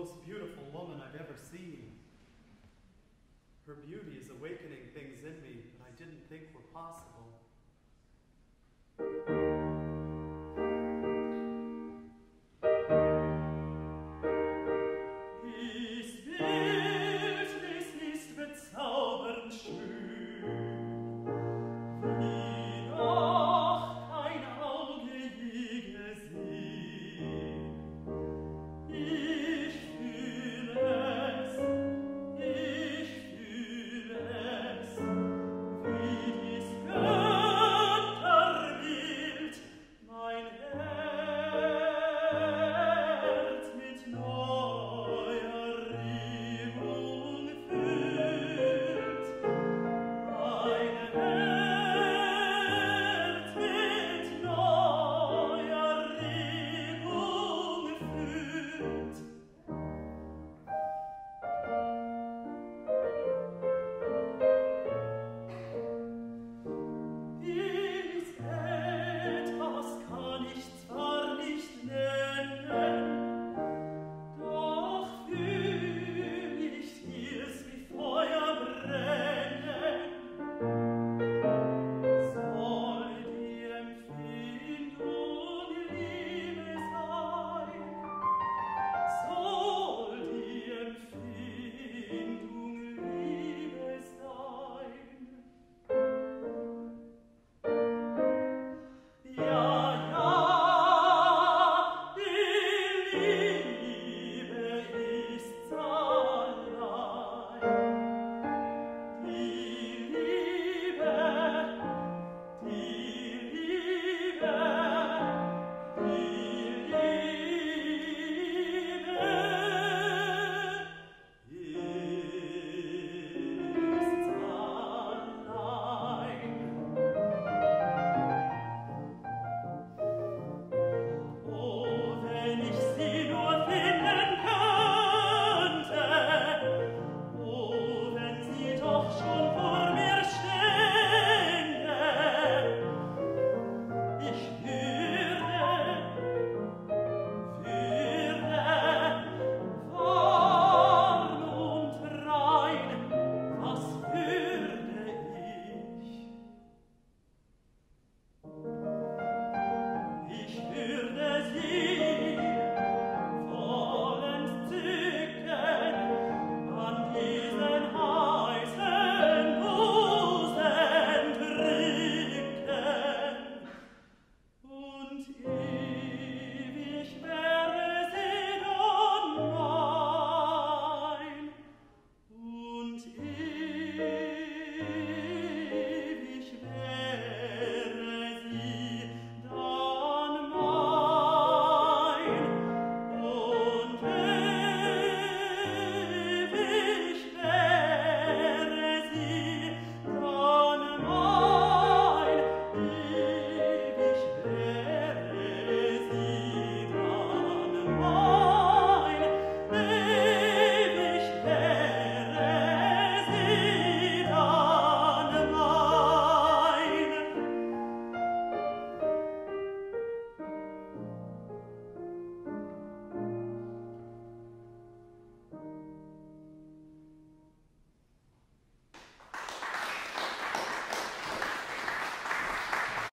most beautiful woman I've ever seen. Her beauty is awakening things in me that I didn't think were possible.